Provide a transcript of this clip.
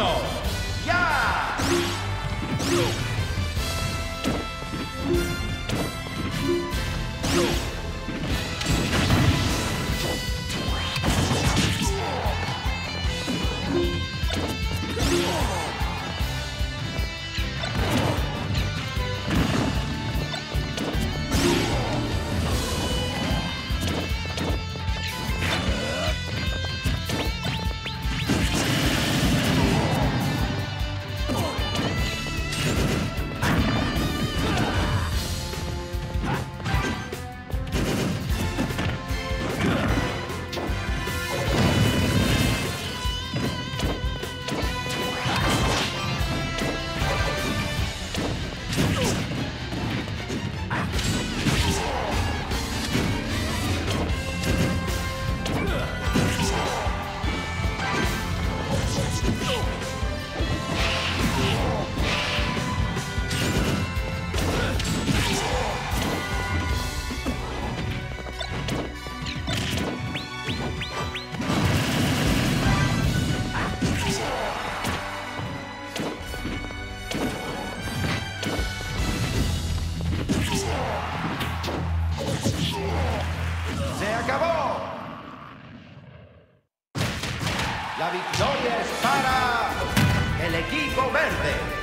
Bruno. ¡Se acabó! La victoria es para el equipo verde.